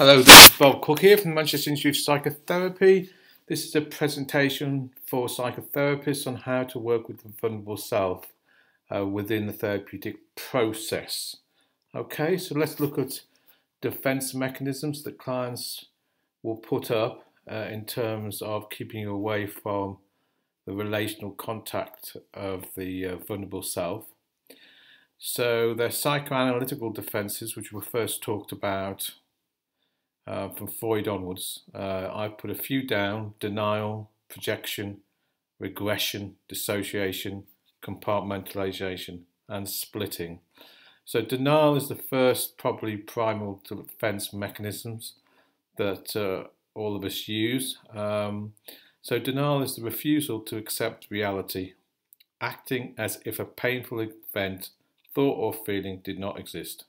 Hello, this is Bob Cooke here from Manchester Institute of Psychotherapy. This is a presentation for psychotherapists on how to work with the vulnerable self uh, within the therapeutic process. Okay, so let's look at defense mechanisms that clients will put up uh, in terms of keeping you away from the relational contact of the uh, vulnerable self. So, they're psychoanalytical defenses, which were first talked about uh, from Freud onwards. Uh, I put a few down denial, projection, regression, dissociation, compartmentalization, and splitting. So, denial is the first, probably primal defense mechanisms that uh, all of us use. Um, so, denial is the refusal to accept reality, acting as if a painful event, thought, or feeling did not exist.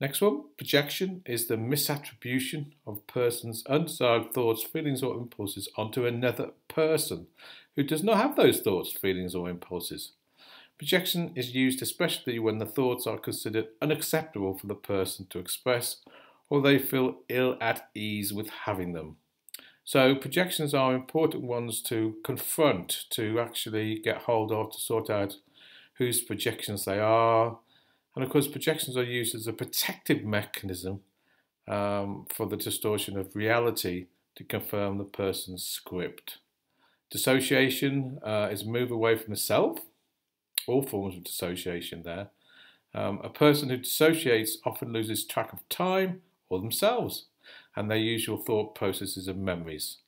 Next one, projection is the misattribution of person's undesired thoughts, feelings, or impulses onto another person who does not have those thoughts, feelings, or impulses. Projection is used especially when the thoughts are considered unacceptable for the person to express or they feel ill at ease with having them. So, projections are important ones to confront, to actually get hold of, to sort out whose projections they are, and of course, projections are used as a protective mechanism um, for the distortion of reality to confirm the person's script. Dissociation uh, is move away from the self, all forms of dissociation there. Um, a person who dissociates often loses track of time or themselves and their usual thought processes and memories.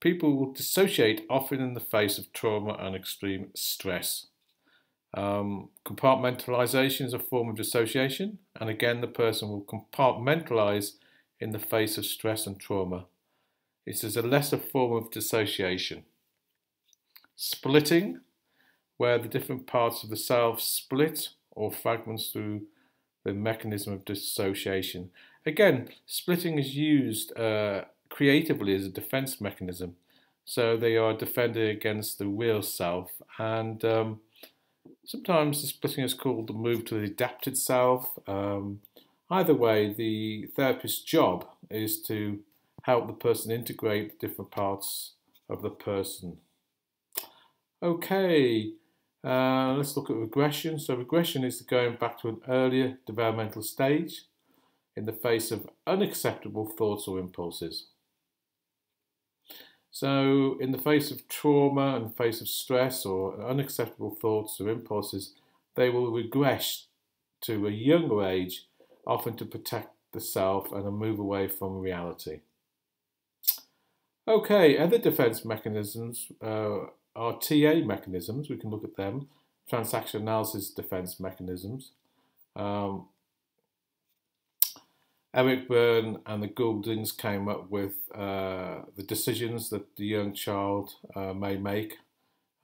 People will dissociate often in the face of trauma and extreme stress. Um, compartmentalization is a form of dissociation, and again, the person will compartmentalize in the face of stress and trauma. It is a lesser form of dissociation. Splitting, where the different parts of the self split or fragments through the mechanism of dissociation. Again, splitting is used uh, creatively as a defense mechanism. So they are defended against the real self and um, Sometimes the splitting is called the move to the adapted self. Um, either way, the therapist's job is to help the person integrate the different parts of the person. Okay, uh, let's look at regression. So regression is going back to an earlier developmental stage in the face of unacceptable thoughts or impulses. So, in the face of trauma and the face of stress or unacceptable thoughts or impulses, they will regress to a younger age, often to protect the self and a move away from reality. Okay, other defense mechanisms uh, are TA mechanisms. We can look at them. Transaction analysis defense mechanisms. Um, Eric Berne and the Gouldings came up with uh, the decisions that the young child uh, may make.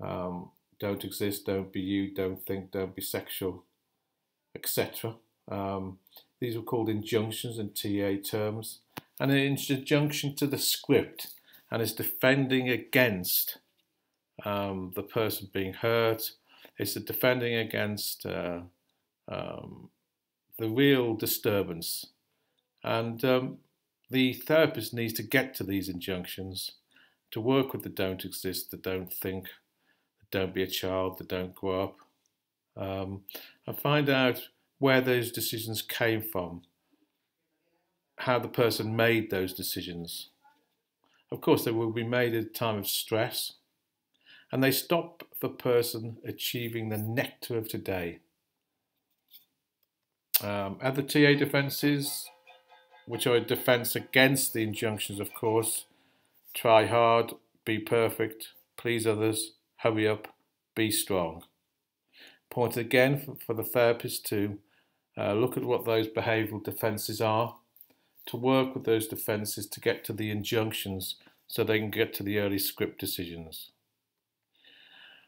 Um, don't exist, don't be you, don't think, don't be sexual, etc. Um, these were called injunctions in TA terms. And an injunction to the script and is defending against um, the person being hurt. It's defending against uh, um, the real disturbance and um, the therapist needs to get to these injunctions to work with the don't exist, the don't think, the don't be a child, the don't grow up, um, and find out where those decisions came from, how the person made those decisions. Of course, they will be made at a time of stress, and they stop the person achieving the nectar of today. Um, other TA defences which are a defense against the injunctions, of course. Try hard, be perfect, please others, hurry up, be strong. Point again for, the therapist to uh, look at what those behavioural defences are, to work with those defences to get to the injunctions so they can get to the early script decisions.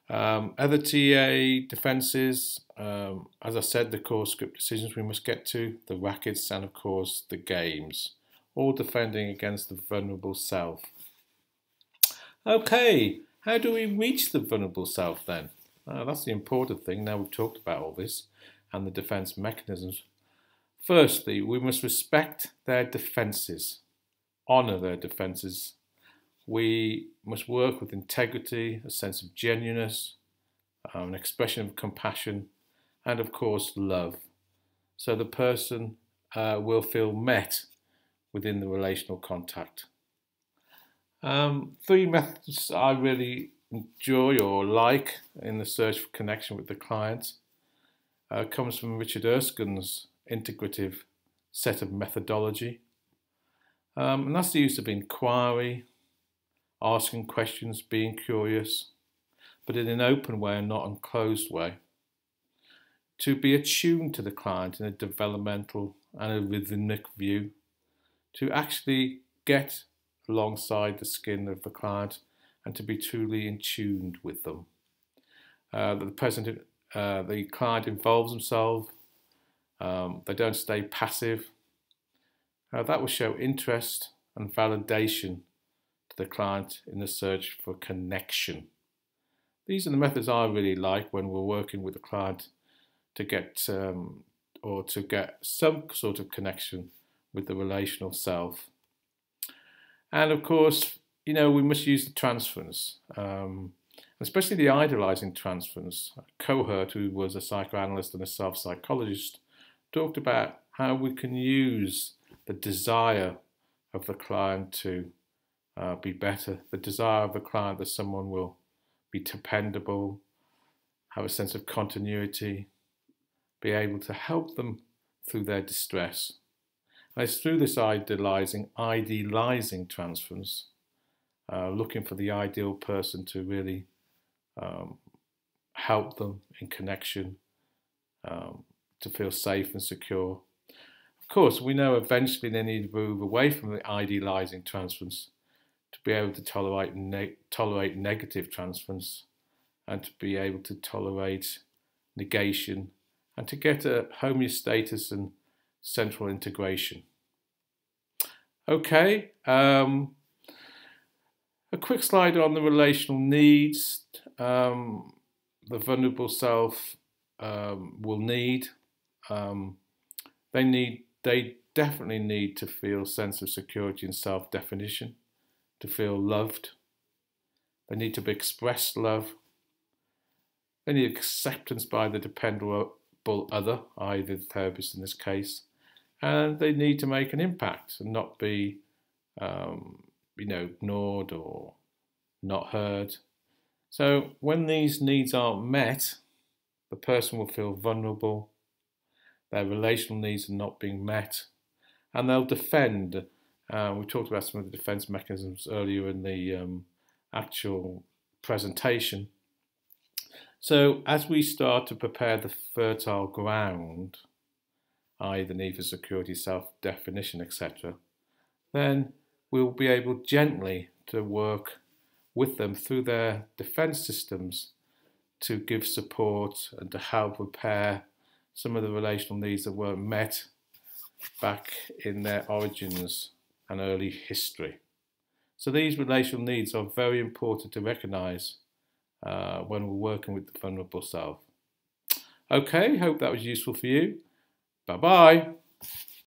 Um, other TA defences, um, as I said, the core script decisions we must get to, the rackets, and of course the games, all defending against the vulnerable self. Okay, how do we reach the vulnerable self then? Uh, that's the important thing. Now we've talked about all this and the defense mechanisms. Firstly, we must respect their defences, honour their defences. We must work with integrity, a sense of genuineness, um, an expression of compassion, and of course, love. So the person uh, will feel met within the relational contact. Um, three methods I really enjoy or like in the search for connection with the client uh, comes from Richard Erskine's integrative set of methodology. Um, and that's the use of inquiry, asking questions, being curious, but in an open way and not a closed way. To be attuned to the client in a developmental and a rhythmic view, to actually get alongside the skin of the client and to be truly in tune with them. Uh, the present, uh, the client involves themselves. Um, they don't stay passive. Uh, that will show interest and validation the client in the search for connection. These are the methods I really like when we're working with the client to get um, or to get some sort of connection with the relational self. And of course, you know, we must use the transference, um, especially the idealizing transference. Kohut, who was a psychoanalyst and a self-psychologist, talked about how we can use the desire of the client to uh, be better, the desire of the client that someone will be dependable, have a sense of continuity, be able to help them through their distress. And it's through this idealizing, idealizing transference, uh, looking for the ideal person to really um, help them in connection, um, to feel safe and secure. Of course, we know eventually they need to move away from the idealizing transference to be able to tolerate ne tolerate negative transference and to be able to tolerate negation and to get a homeostasis and central integration. Okay, um, a quick slide on the relational needs. Um, the vulnerable self um, will need. Um, they need. They definitely need to feel sense of security and self-definition, to feel loved. They need to be expressed love. They need acceptance by the dependable other, either the therapist in this case, and they need to make an impact and not be, um, you know, ignored or not heard. So when these needs aren't met, the person will feel vulnerable, their relational needs are not being met, and they'll defend. Uh, we talked about some of the defense mechanisms earlier in the um, actual presentation. So as we start to prepare the fertile ground, i.e. the need for security, self-definition, etc., then we'll be able gently to work with them through their defense systems to give support and to help repair some of the relational needs that weren't met back in their origins and early history. So these relational needs are very important to recognize uh, when we're working with the vulnerable self. Okay, hope that was useful for you. Bye bye.